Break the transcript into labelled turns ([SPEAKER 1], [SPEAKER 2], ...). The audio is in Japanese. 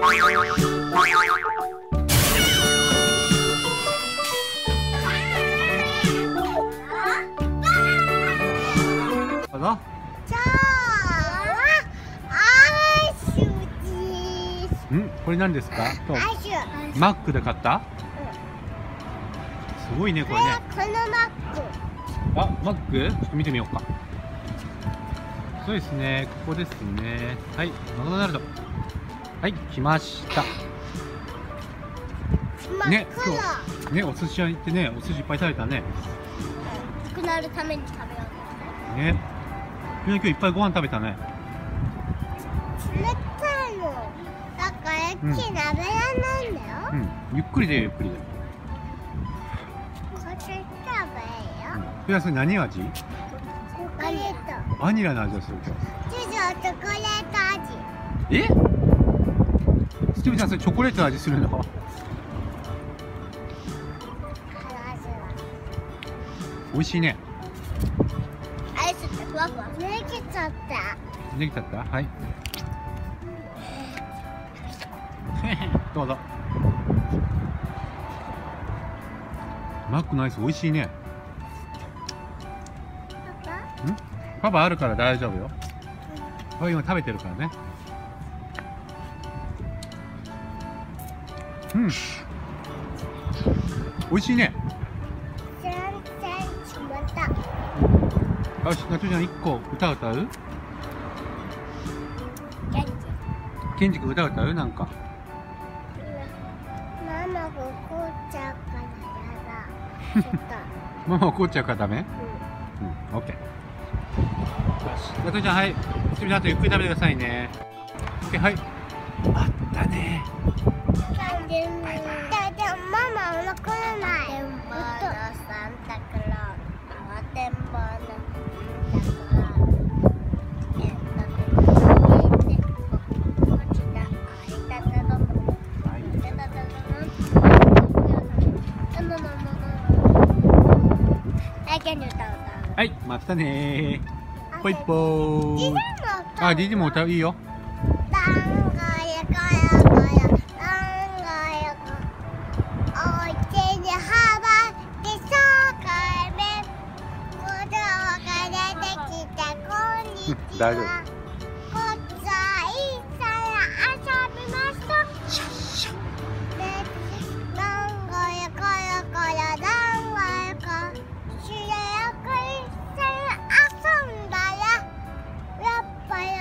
[SPEAKER 1] 好。
[SPEAKER 2] んこれ何ですか？マックで買った、うん、すごいねこ
[SPEAKER 1] れ
[SPEAKER 2] ね。あマック？ちょっと見てみようか。そうですねここですね。はいマクドナルド。はい来ました。ね今日ねお寿司屋行ってねお寿司いっぱい食べたね。
[SPEAKER 1] なくなるために食べよう
[SPEAKER 2] ね。みんな今日いっぱいご飯食べたね。
[SPEAKER 1] 冷たいの。だから
[SPEAKER 2] うん
[SPEAKER 1] 木ないんだよ、
[SPEAKER 2] うん。ゆっくりでゆっくりで、
[SPEAKER 1] これ食べよ
[SPEAKER 2] う。ん、プラス何味？
[SPEAKER 1] チョコレート。
[SPEAKER 2] バニラの味がする今
[SPEAKER 1] チョコレート味。
[SPEAKER 2] 日え？ちゃんそれチョコレートの味するの？美味しいね。
[SPEAKER 1] はアイスってふわふわ。ねきちゃった。
[SPEAKER 2] できちゃった？はい。どうぞ。マックのアイス美味しいね。
[SPEAKER 1] パ
[SPEAKER 2] ん？パパあるから大丈夫よ。パパ今食べてるからねうん。美味しいね。
[SPEAKER 1] パ全然冷た。
[SPEAKER 2] よしなつちゃん1個歌歌う？ケンジ。君歌歌う？なんか。
[SPEAKER 1] ママが怒っちゃうからやだ。
[SPEAKER 2] ママ怒っちゃうからダメ？
[SPEAKER 1] と
[SPEAKER 2] うん、オッケー。よし、なとちゃん、はい。すみません、ゆっくり食べてくださいね。オッケー、はい。あはい、またね。ー。ぽいぽー。あ、
[SPEAKER 1] あ、
[SPEAKER 2] ディズも歌う？いいよ。
[SPEAKER 1] ダンゴ